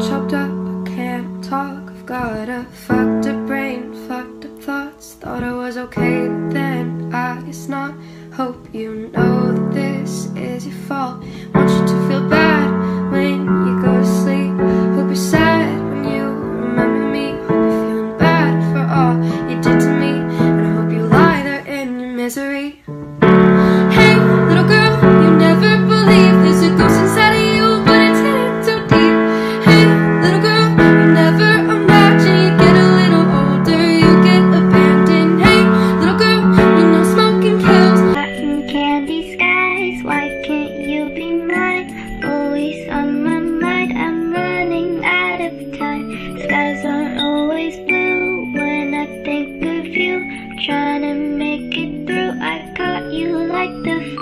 chopped up, I can't talk. I've got a fucked up brain, fucked up thoughts. Thought I was okay, then I guess not. Hope you know that this is your fault. Want you to feel bad when you go to sleep. Hope you're sad when you remember me. Hope you're feeling bad for all you did to me. And I hope you lie there in your misery. skies aren't always blue when I think of you. Trying to make it through, I caught you like the